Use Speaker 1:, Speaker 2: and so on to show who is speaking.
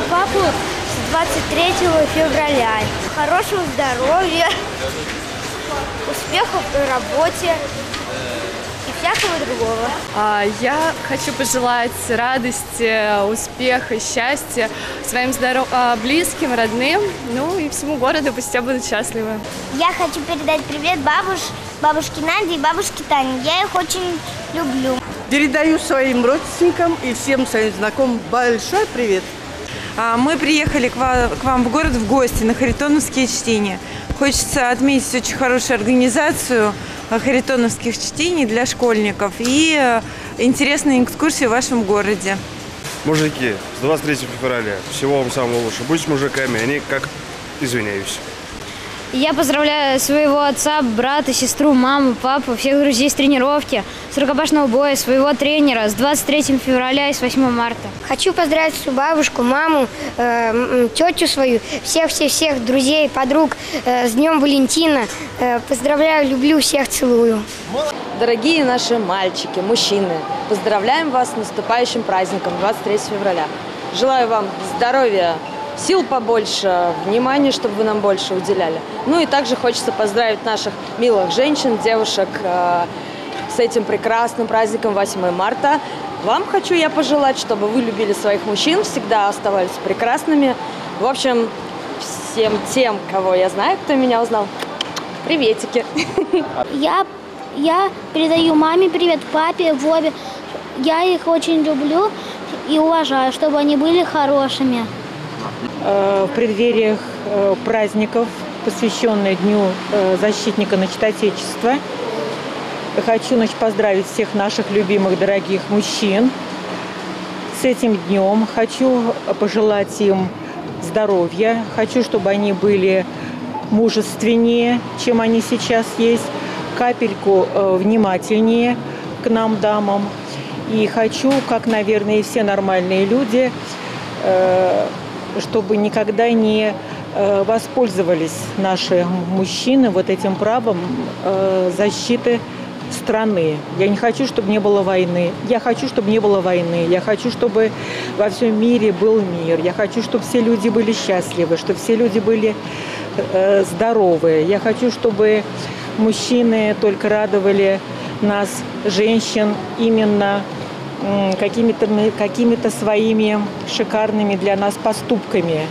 Speaker 1: потеряла папу с 23 февраля. Хорошего здоровья, успехов в работе и всякого другого.
Speaker 2: А, я хочу пожелать радости, успеха, счастья своим здоров... а, близким, родным, ну и всему городу, пусть я буду счастлива.
Speaker 1: Я хочу передать привет бабуш... бабушке Наде и бабушке Тане. Я их очень люблю.
Speaker 3: Передаю своим родственникам и всем своим знакомым большой привет.
Speaker 4: А, Мы приехали к ва- к вам в город в гости на Харитоновские чтения. Хочется отметить очень хорошую организацию а, харитоновских чтений для школьников и э, интересные экскурсии в вашем городе.
Speaker 5: Мужики, с 23 февраля. Всего вам самого лучшего. Будьте мужиками, они как... Извиняюсь.
Speaker 6: Я поздравляю своего отца, брата, сестру, маму, папу, всех друзей с тренировки, с рукопашного боя, своего тренера с 23 февраля и с 8 марта.
Speaker 1: Хочу поздравить свою бабушку, маму, э, тетю свою, всех-всех-всех друзей, подруг э, с Днем Валентина. Э, поздравляю, люблю, всех целую.
Speaker 7: Дорогие наши мальчики, мужчины, поздравляем вас с наступающим праздником 23 февраля. Желаю вам здоровья, сил побольше, внимания, чтобы вы нам больше уделяли. Ну и также хочется поздравить наших милых женщин, девушек э, с этим прекрасным праздником 8 марта. Вам хочу я пожелать, чтобы вы любили своих мужчин, всегда оставались прекрасными. В общем, всем тем, кого я знаю, кто меня узнал, приветики.
Speaker 6: Я, я передаю маме привет, папе, Вове. Я их очень люблю и уважаю, чтобы они были хорошими.
Speaker 8: Э, в преддвериях э, праздников, посвященных Дню э, защитника значит, Отечества. Хочу значит, поздравить всех наших любимых, дорогих мужчин с этим днем. Хочу пожелать им здоровья. Хочу, чтобы они были мужественнее, чем они сейчас есть, капельку внимательнее к нам, дамам. И хочу, как, наверное, и все нормальные люди, чтобы никогда не э, воспользовались наши мужчины вот этим правом э, защиты страны. Я не хочу, чтобы не было войны. Я хочу, чтобы не было войны. Я хочу, чтобы во всем мире был мир. Я хочу, чтобы все люди были счастливы, чтобы все люди были э, здоровые. Я хочу, чтобы мужчины только радовали нас, женщин, именно какими-то какими своими шикарными для нас поступками.